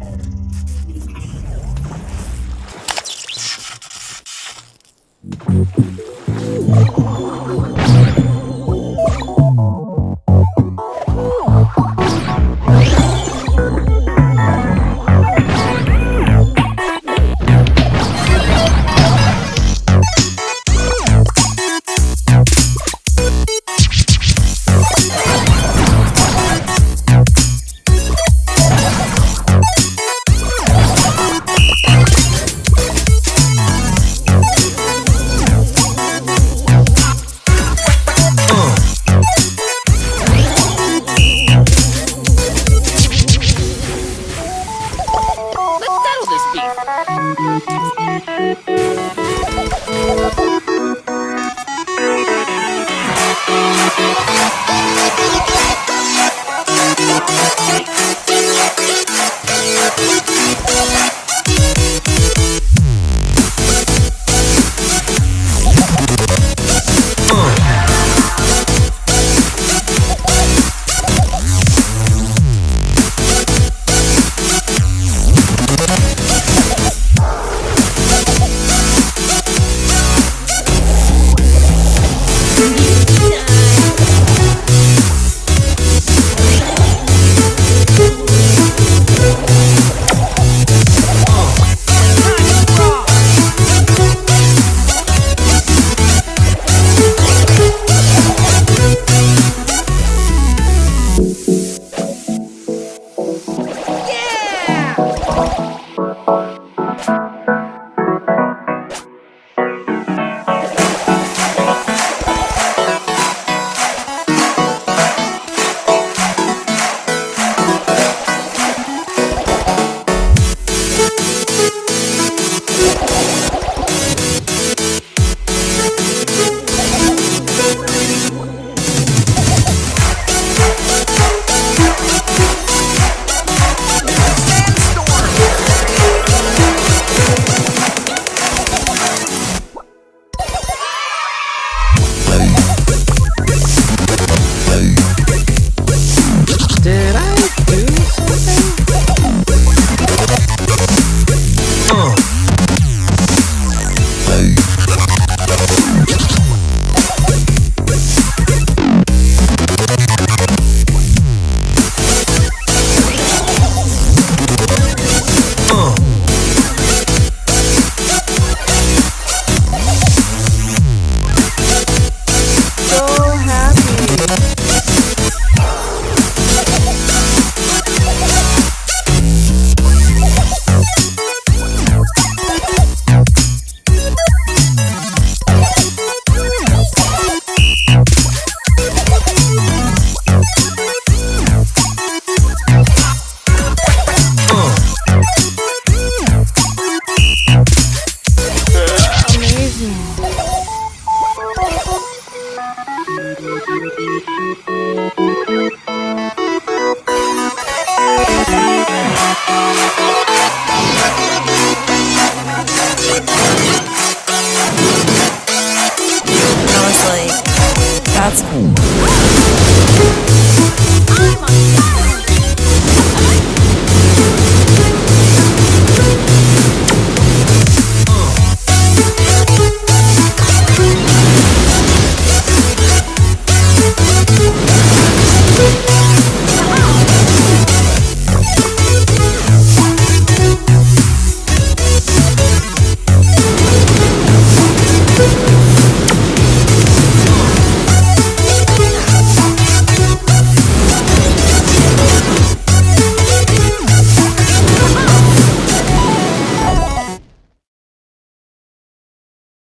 and Thank you. Thank you.